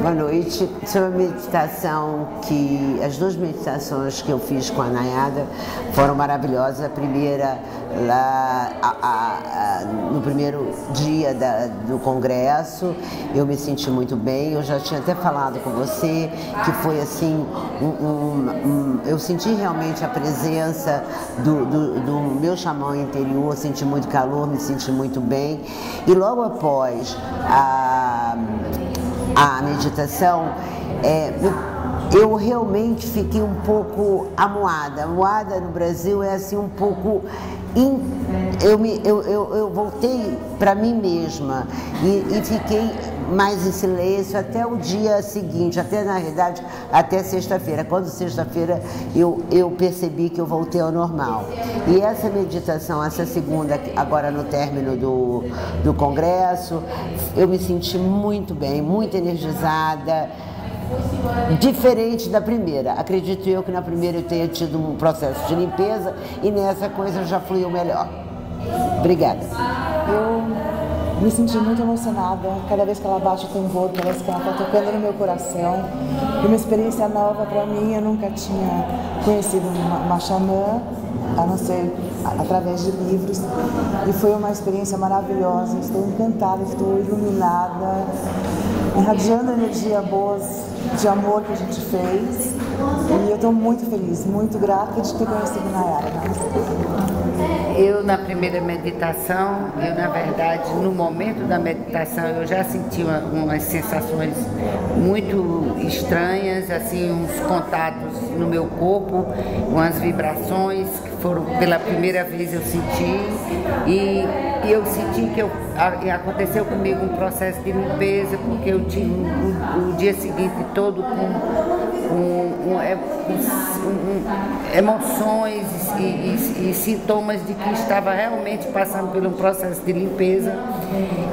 Boa noite. Isso é uma meditação que. As duas meditações que eu fiz com a Nayada foram maravilhosas. A primeira, lá, a, a, a, no primeiro dia da, do congresso, eu me senti muito bem. Eu já tinha até falado com você que foi assim. Um, um, um, eu senti realmente a presença do, do, do meu xamã interior, senti muito calor, me senti muito bem. E logo após a a meditação, é, eu realmente fiquei um pouco amuada. Amuada no Brasil é assim um pouco. In, eu, me, eu, eu, eu voltei para mim mesma e, e fiquei mais em silêncio até o dia seguinte, até na realidade, até sexta-feira. Quando sexta-feira eu, eu percebi que eu voltei ao normal. E essa meditação, essa segunda, agora no término do, do congresso, eu me senti muito bem, muito energizada diferente da primeira. Acredito eu que na primeira eu tenha tido um processo de limpeza e nessa coisa já fluiu melhor. Obrigada. Eu me senti muito emocionada. Cada vez que ela bate o tambor, parece que ela está tocando no meu coração. Uma experiência nova para mim. Eu nunca tinha conhecido uma, uma xamã, a não ser através de livros. E foi uma experiência maravilhosa. Estou encantada, estou iluminada, irradiando energia boas de amor que a gente fez. E eu estou muito feliz, muito grata de ter conhecido Nayara. Eu, na primeira meditação, eu, na verdade, no momento da meditação, eu já senti uma, umas sensações muito estranhas, assim, uns contatos no meu corpo, umas vibrações que foram, pela primeira vez eu senti. E, e eu senti que eu, a, aconteceu comigo um processo de limpeza, porque eu tive o, o dia seguinte todo com, com, é, com emoções e, e, e, sintomas de que estava realmente passando por um processo de limpeza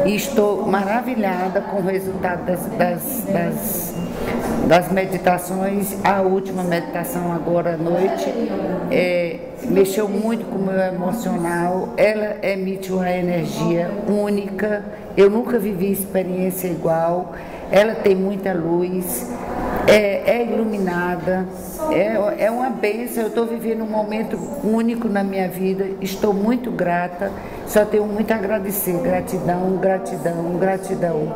e estou maravilhada com o resultado das, das, das, das meditações. A última meditação agora à noite é, mexeu muito com o meu emocional. Ela emite uma energia única. Eu nunca vivi experiência igual. Ela tem muita luz é, é iluminada, é, é uma bênção. Eu estou vivendo um momento único na minha vida, estou muito grata, só tenho muito a agradecer. Gratidão, gratidão, gratidão.